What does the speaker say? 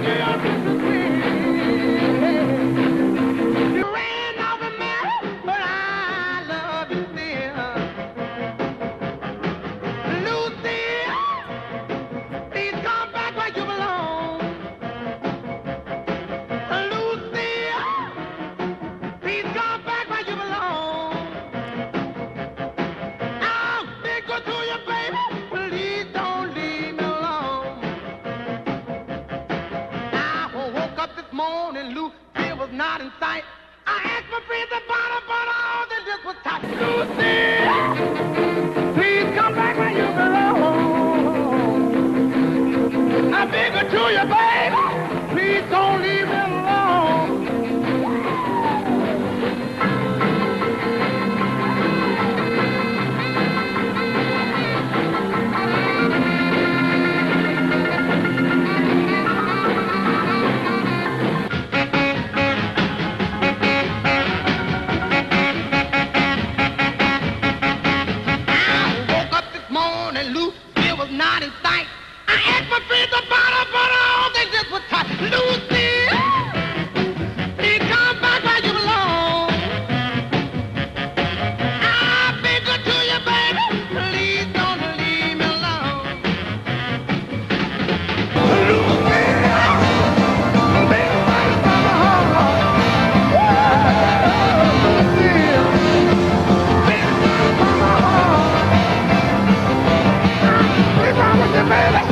que not in sight. I asked my friends about it, but all they just was tight. Lucy. man.